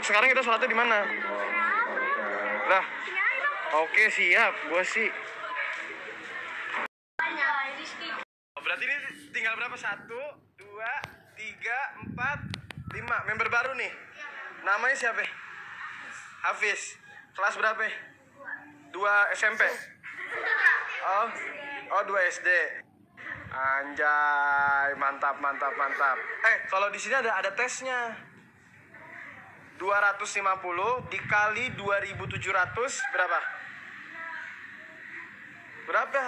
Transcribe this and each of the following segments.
Sekarang kita sholatnya di mana? Lah, oke siap, gue sih. Rizky. Berarti ini tinggal berapa? Satu, dua, tiga, empat, lima. Member baru nih. Namanya siapa? Hafiz. Kelas berapa? Dua SMP. Oh, oh dua SD. Anjay, mantap, mantap, mantap. Eh, kalau di sini ada ada tesnya. 250 dikali 2700 berapa? Berapa?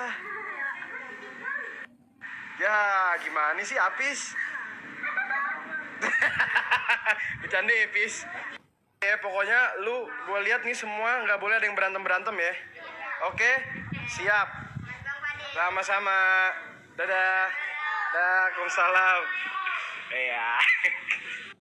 Ya, gimana sih Apis? Bercanda ya, Pis. Ya, pokoknya lu gue lihat nih semua nggak boleh ada yang berantem-berantem ya. Oke? Siap. Sama-sama. Dadah. Dadah, Waalaikumsalam. Iya.